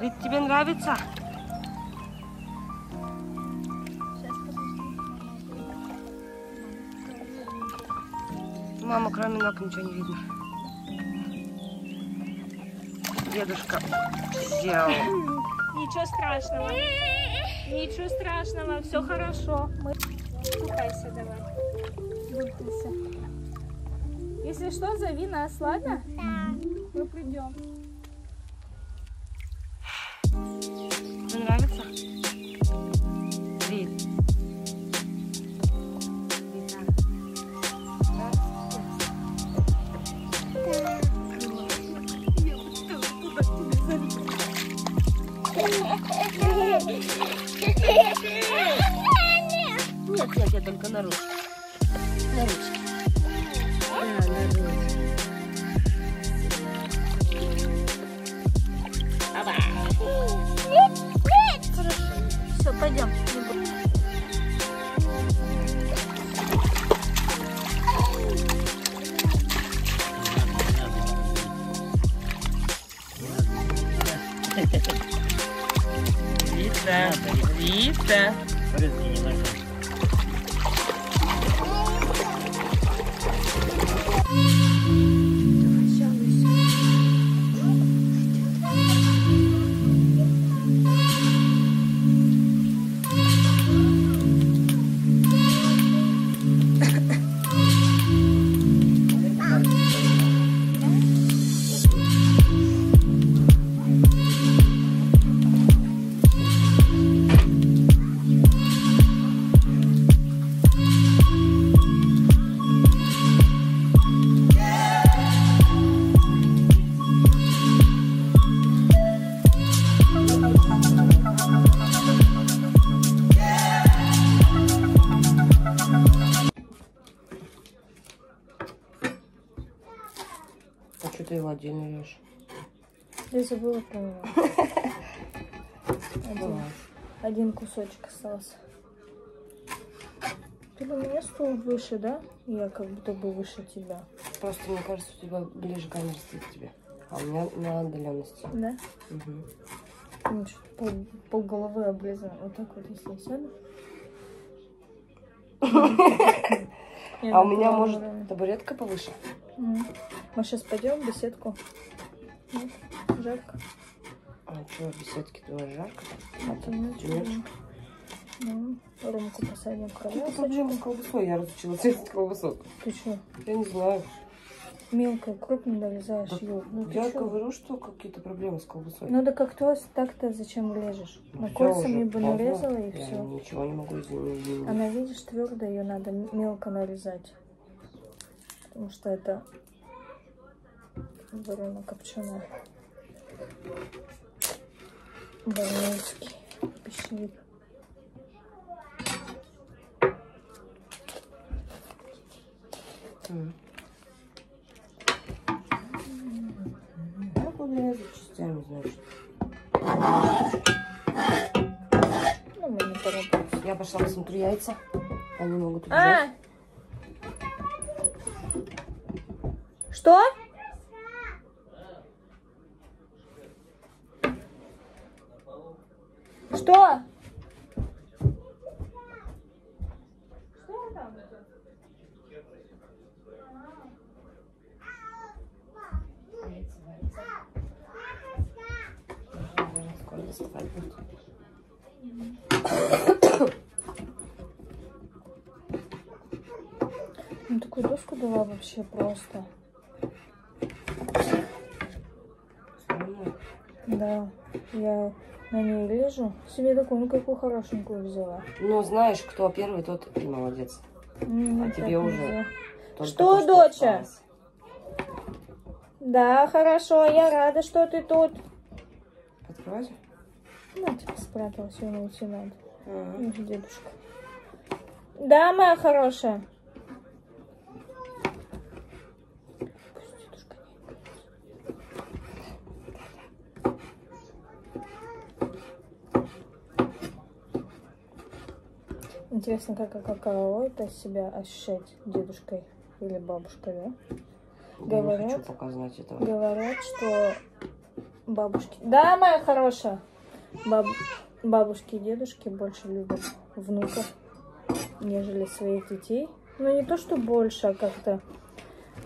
Рит, тебе нравится? Мама, кроме ног ничего не видно. Дедушка сделал. Ничего страшного. Ничего страшного, все хорошо. Мы... Купайся давай. Булькайся. Если что, зови нас, ладно? Да. Мы придем. Тебе нравится? Рит. Рита. Нет, нет, я только на ручки. Eita, eita. Я забыла про. Один, один кусочек остался. Ты бы меня стул выше, да? Я как будто бы выше тебя. Просто мне кажется, у тебя ближе камера стоит к тебе. А у меня на отдаленности. Да? Мгм. Ну, пол, пол головы облизано. Вот так вот, если я сяду. А у меня, может, табуретка повыше? Мы сейчас пойдем в беседку. Нет, жарко. А что, в беседке твоя жарко? А ты не. Ну, Ромку посадим ты колясочку. проблема с колбасой? Я разучилась резать колбасу. Ты что, Я не знаю. мелко, крупно нарезаешь Да ее? Ну, ты Я чё? говорю, что какие-то проблемы с колбасой. Ну да как то так-то зачем лежишь? Ну, На кольцами бы поздно. нарезала и Я все. ничего не могу изменить. Она, видишь, твердая, ее надо мелко нарезать. Потому что это варено копченая. Баранинский пищевик. М. Я буду резать частями, значит. Ну, мы не торопимся. Я пошла посмотрю яйца. Они могут убежать. А! Что? Яйца варятся. Наверное, скоро доставать будут. Ну, такую доску дала вообще просто. Да, я на ней лежу. Себе такую, ну, какую хорошенькую взяла. Ну, знаешь, кто первый, тот и молодец. М, А тебе уже Что, то, доча? осталось. Да, хорошо, я рада, что ты тут. Открывать? Ну, типа спряталась, ее найти надо. Ага. Ну, дедушка. Да, моя хорошая. Интересно, как, как, каково это себя ощущать дедушкой или бабушкой, да? Я не Говорят, хочу пока знать этого. говорят, что бабушки. Да, моя хорошая. Баб... Бабушки и дедушки больше любят внуков, нежели своих детей. Ну, не то, что больше, а как-то...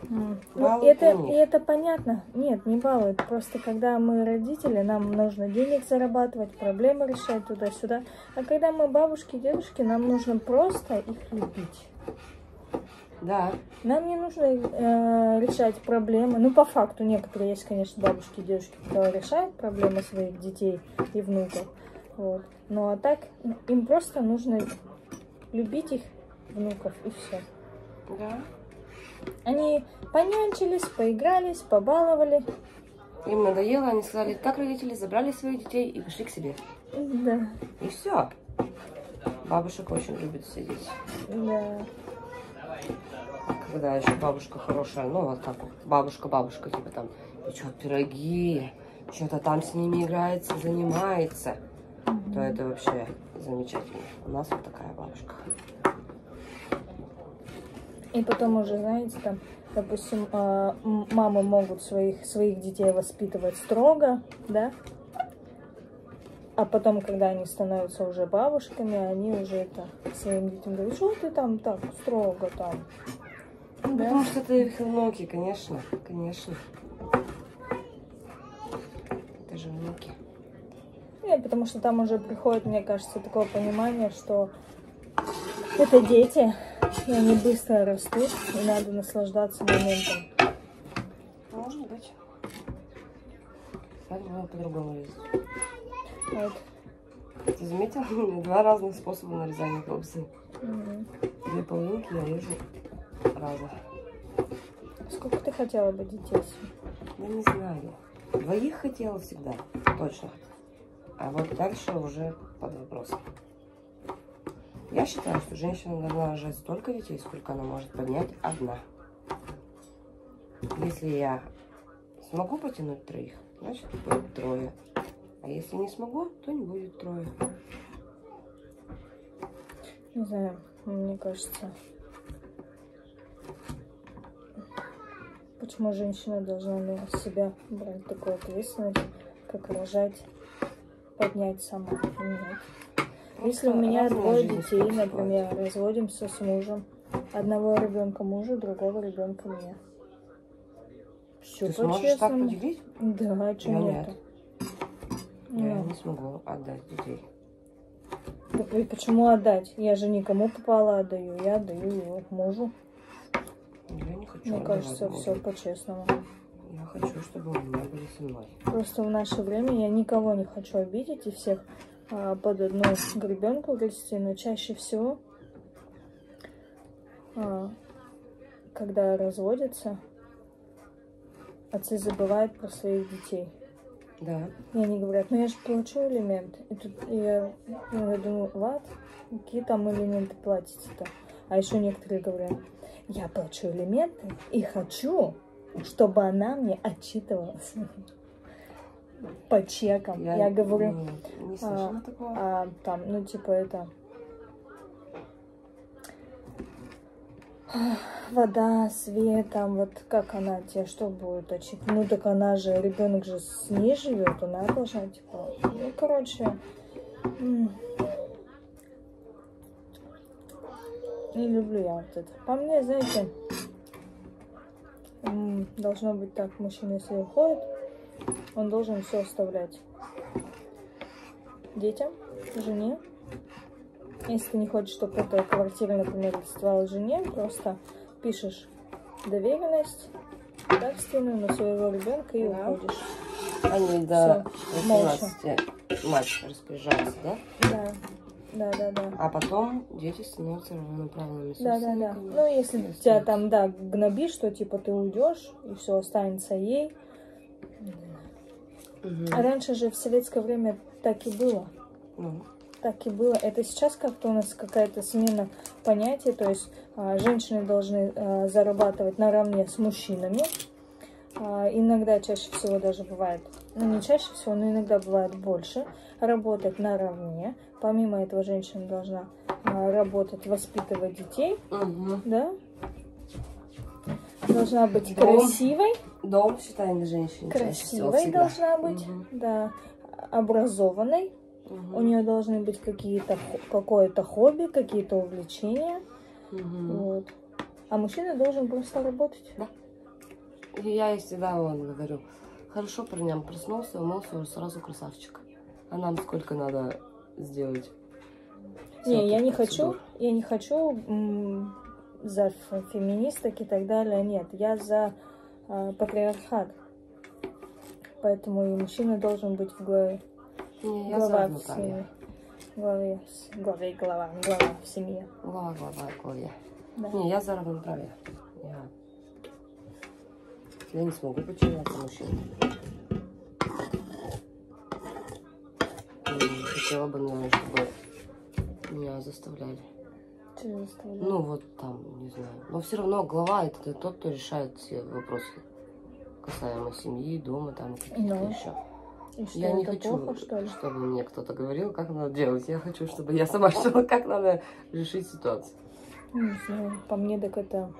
Ну, это, и это понятно. Нет, не балуют. Просто когда мы родители, нам нужно денег зарабатывать, проблемы решать туда-сюда. А когда мы бабушки, дедушки, нам нужно просто их любить. Да. Нам не нужно э, решать проблемы. Ну, по факту, некоторые есть, конечно, бабушки и дедушки, которые решают проблемы своих детей и внуков. Вот. Ну, а так, им просто нужно любить их внуков, и все. Да. Они понянчились, поигрались, побаловали. Им надоело, они сказали, как родители забрали своих детей и пошли к себе. Да, И все. Бабушек очень любит сидеть. да. Когда еще бабушка хорошая, ну вот как вот бабушка-бабушка, типа там печет пироги, что-то там с ними играется, занимается, то это вообще замечательно. У нас вот такая бабушка. И потом уже, знаете, там, допустим, а, мамы могут своих, своих детей воспитывать строго, да? А потом, когда они становятся уже бабушками, они уже это своим детям говорят, что ты там так строго там. Ну, Да. Потому что это их внуки, конечно, конечно. Это же внуки. Нет, потому что там уже приходит, мне кажется, такое понимание, что это дети, и они быстро растут, и надо наслаждаться моментом. Может быть. Свадьба надо по-другому резать. Вот. Ты заметил? Два разных способа нарезания колбасы. Мгм. Две половинки я режу разных. Сколько ты хотела бы детей? Я не знаю. Двоих хотела всегда, точно. А вот дальше уже под вопросом. Я считаю, что женщина должна рожать столько детей, сколько она может поднять одна. Если я смогу потянуть троих, значит будет трое. А если не смогу, то не будет трое. Не знаю, мне кажется. Почему женщина должна на себя брать такую ответственность, как рожать, поднять сама? Нет. Если у меня двое детей, например, разводимся с мужем, одного ребенка мужу, другого ребенка мне. Все Ты сможешь так поделить? Да, Я нет? нет. Я Ну, не смогу отдать детей. так и почему отдать? Я же никому попало отдаю, я отдаю его мужу. Я не хочу Мне кажется, мужу. все по-честному. Я хочу, чтобы у меня были со мной. Просто в наше время я никого не хочу обидеть и всех под одну гребенку грести, но чаще всего, а, когда разводятся, отцы забывают про своих детей. Да. И они говорят, ну я же плачу элемент. И тут я, ну, я думаю, what? Какие там элементы платите-то? А еще некоторые говорят, я плачу элементы и хочу, чтобы она мне отчитывалась по чекам. Я, говорю, Не, не слышала такого. а, там, ну типа это вода, свет, там вот как она тебе что будет отчитывать? Ну так она же, ребенок же с ней живет, она должна типа, ну короче, не люблю я вот это. По мне, знаете, должно быть так, мужчина если уходит, он должен все оставлять детям, жене. Если ты не хочешь, чтобы эта квартира, например, доставалась жене, просто пишешь доверенность дарственную на своего ребенка и Да. уходишь. Они до всё, молча. 18 мать распоряжается, да? Да, да, да, да. А потом дети становятся равноправными Да, да, да. Ну, если Если- тебя там, да, гнобишь, что типа ты уйдешь, и все останется ей. Мгм. А раньше же в советское время так и было. Ну, Так и было. Это сейчас как-то у нас какая-то смена понятий, то есть а, женщины должны а, зарабатывать наравне с мужчинами. А, иногда, чаще всего даже бывает, ну не чаще всего, но иногда бывает больше, работать наравне. Помимо этого, женщина должна а, работать, воспитывать детей, мгм. да? Должна быть Дом. красивой, Дом, считай, на женщине. красивой должна быть, Мгм. да, образованной. Мгм. У нее должны быть какие-то какое-то хобби, какие-то увлечения. Мгм. Вот. А мужчина должен просто работать. И Я ей всегда вон говорю, хорошо парням проснулся, умылся, уже сразу красавчик. А нам сколько надо сделать? Не, я не хочу, процедур? я не хочу за феминисток и так далее. Нет, я за патриархат. Поэтому и мужчина должен быть в главе. Не, я глава в семье. Главе, главе глава, глава в семье. Глава, глава, главе. Да. Не, я за равноправие. Я, я не смогу подчиняться мужчине. Хотела бы, наверное, чтобы меня заставляли. Чего заставляет? Ну, вот там, не знаю. Но все равно глава это тот, кто решает все вопросы касаемо семьи, дома, там каких-то Ну, еще. И что, Я не хочу, плохо, что ли? чтобы мне кто-то говорил, как надо делать. Я хочу, чтобы я сама решила, как надо решить ситуацию. Не знаю, по мне так это...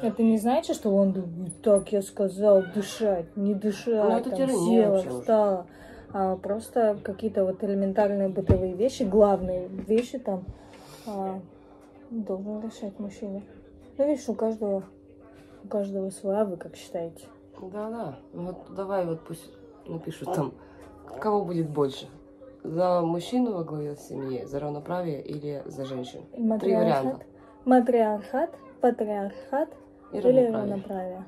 Это не значит, что он так я сказал, дышать, не дышать, Ну, там, села, встала. А просто какие-то вот элементарные бытовые вещи, главные вещи там а, должен решать мужчина. Ну, видишь, у каждого, у каждого своя, вы как считаете? Да-да. Вот давай вот пусть напишут там, кого будет больше. За мужчину во главе семьи, за равноправие или за женщин? Три варианта. Матриархат, патриархат И или равноправие. равноправие.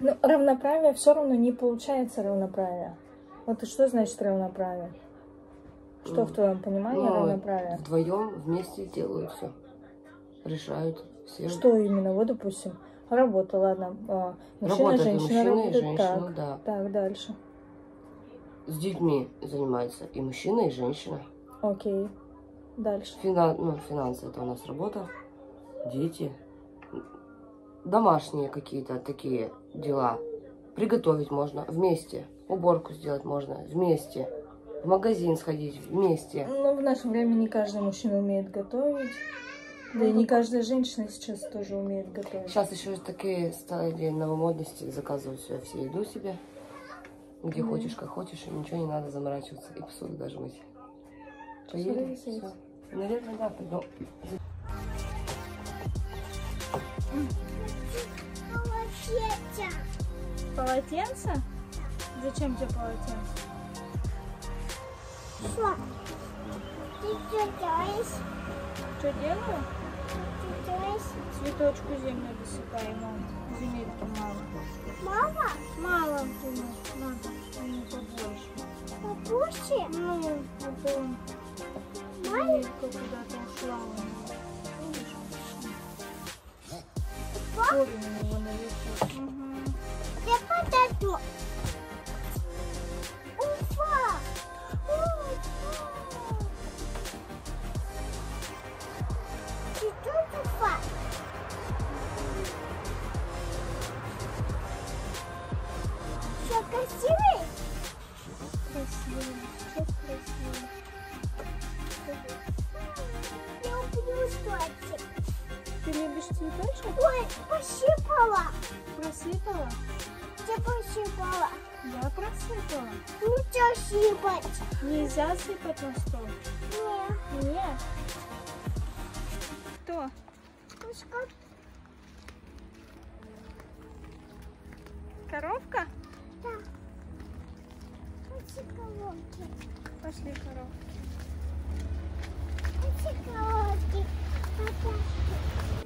Ну, равноправие все равно не получается равноправие. Вот и что значит равноправие? Что в твоем понимании Ну, равноправие? Вдвоем вместе делают все. Решают все. Что именно? Вот, допустим, работа, ладно. а, Мужчина, Работает и женщина мужчина, и работает женщина, так. да. Так, дальше. С детьми занимаются и мужчина, и женщина. Окей. Дальше. Фина- ну, финансы это у нас работа, дети, домашние какие-то такие дела. Приготовить можно вместе, уборку сделать можно вместе, в магазин сходить вместе. Ну, в наше время не каждый мужчина умеет готовить. Да и не каждая женщина сейчас тоже умеет готовить. Сейчас еще такие стадии новомодности, заказывать все, все еду себе, где Мгм. хочешь, как хочешь, и ничего не надо заморачиваться, и посуду даже мыть. Поели. Наверное, да, пойду. Полотенце? Зачем тебе полотенце? Что? Ты что делаешь? Что делаю? Ты делаешь? Цветочку землю досыпаю, мам. Земельки мало. Мама? Мало, думаю, надо. Ну, побольше. Бабушки? Ну, потом земелька куда-то ушла у него. Корень у него наверху. Угу. Я подойду. Нельзя сыпать на стол. Нет. Нет. Кто? Пускай Коровка? Шоколадки. Пошли, коровка. Шоколадки. Папа. Ладно.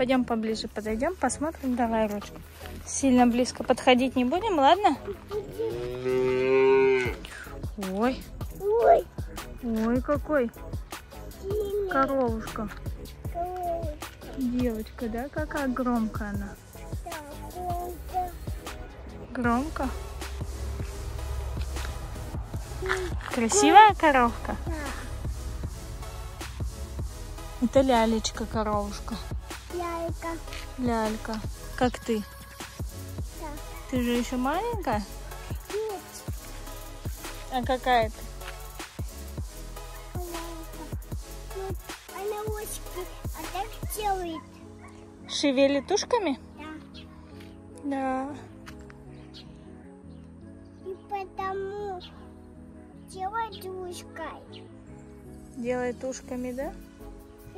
Пойдем поближе подойдем, посмотрим. Давай ручку. Сильно близко подходить не будем, ладно? Ой, Ой, ой, какой коровушка. Девочка, да? Какая громкая она. Громко. Красивая коровка? Это лялечка коровушка. Яйка. Лялька. Как ты? Так. Ты же еще маленькая? Нет. А какая ты? Вот она ручки а так делает. Шевелит ушками? Да. Да. И потому делает ручкой. Делает ушками, да?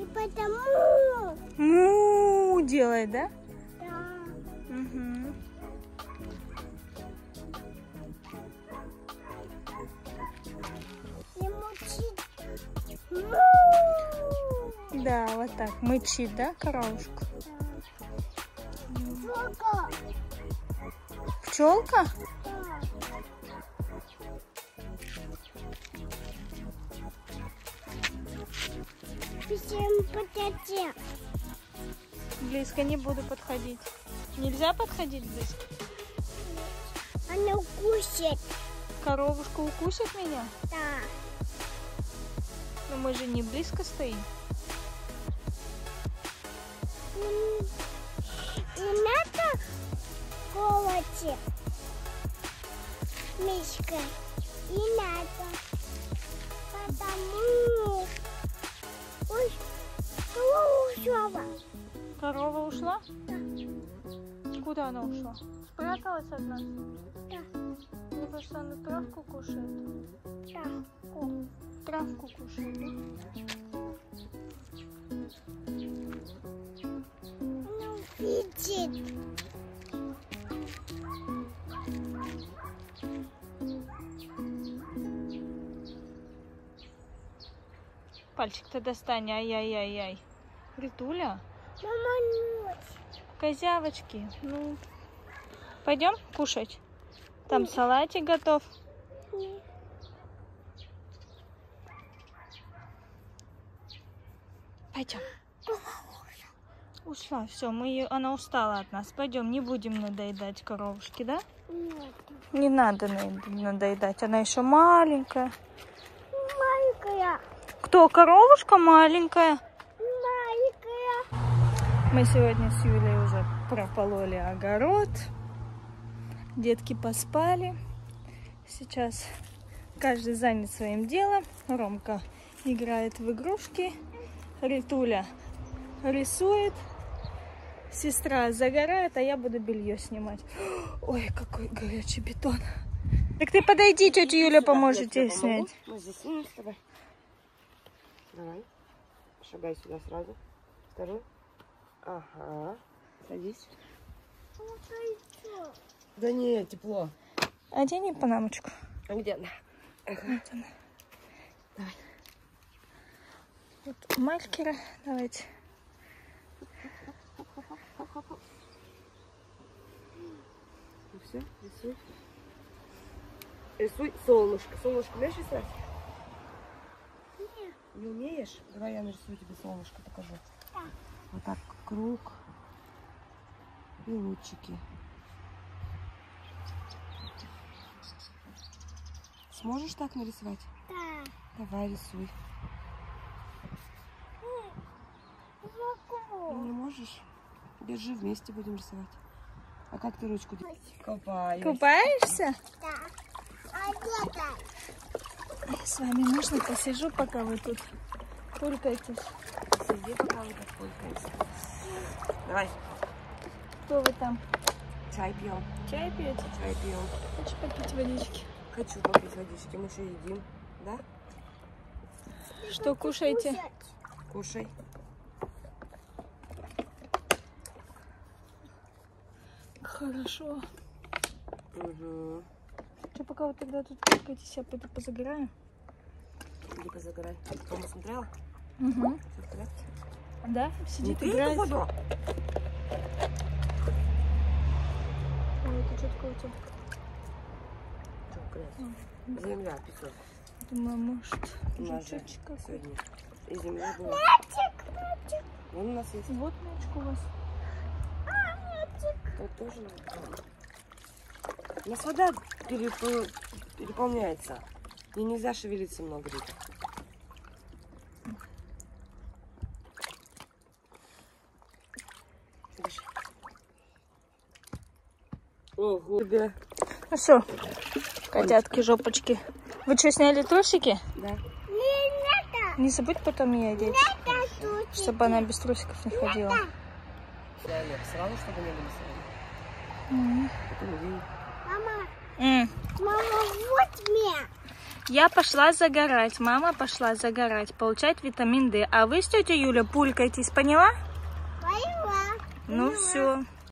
И потому Му делает, да? да. Угу. И мучит. Му. Да, вот так. Мычит, да, коровушка? Сколько? Пчелка? Да. Всем подойти. Близко не буду подходить. Нельзя подходить близко? Она укусит. Коровушка укусит меня? Да. Но мы же не близко стоим. И, и надо колоти. Мишка. И надо. Потому... Ушла? Корова ушла? Да. Куда она ушла? Спряталась от нас? Да. Мне кажется, она травку кушает. О, травку кушает, да? Она видит. Пальчик-то достань, ай-яй-яй-яй. Ритуля, Мама, ночь. козявочки, ну. Пойдем кушать? Там салатик готов. Пойдем. Ушла, все, мы ее, она устала от нас. Пойдем, не будем надоедать коровушки, да? Нет. Не надо на- надоедать, она еще маленькая. Маленькая. Кто, коровушка? Маленькая. Мы сегодня с Юлей уже пропололи огород. Детки поспали. Сейчас каждый занят своим делом. Ромка играет в игрушки. Ритуля рисует. Сестра загорает, а я буду белье снимать. Ой, какой горячий бетон. Так ты подойди, тетя Юля поможет тебе снять. Мы здесь снимем с тобой. Давай. Шагай сюда сразу. Второй. Ага. Садись. Да нет, тепло. Одени панамочку. А где она? Вот маркеры. Давайте. Ну все, рисуй. Рисуй солнышко. Солнышко умеешь рисовать? Нет. Не умеешь? Давай я нарисую тебе солнышко, покажу. Да. Вот так круг и лучики. Сможешь так нарисовать? Да. Давай рисуй. Могу. Не можешь? Держи, вместе будем рисовать. А как ты ручку держишь? Копаюсь. Купаешься? Да. А где С вами можно посижу, пока вы тут пулькаетесь. Сиди, пока вы так пулькаетесь. Давай, Кто вы там? чай пьем. Чай пьете? Чай пьем. Хочешь попить водички? Хочу попить водички, мы еще едим. Да? Что кушаете? Кушай. Хорошо. Угу. Что, пока вы тогда тут пулькаетесь, я пойду позагораю? Иди позагорай. Дома смотрела? Угу. Да? Сидит, ты играет. походу? Ой, это что такое у тебя? Что, грязь? Земля, песок. Думаю, может, жучочек какой. сегодня. И земля была. Мячик, мячик. Вон у нас есть. Вот мячик у вас. А, мячик. Тут тоже надо. У нас вода перепо- переполняется. И нельзя шевелиться много лет. Ого. Ну все, котятки, жопочки. Вы что, сняли трусики? Да. Не забудь потом ей одеть, чтобы она без трусиков не ходила. Сразу, чтобы не были. Мама, М. мама, вот меня. Я пошла загорать, мама пошла загорать, получать витамин D. А вы с тетей Юля пулькаетесь, поняла? Поняла. Ну все,